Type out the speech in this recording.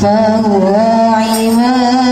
فهو عماد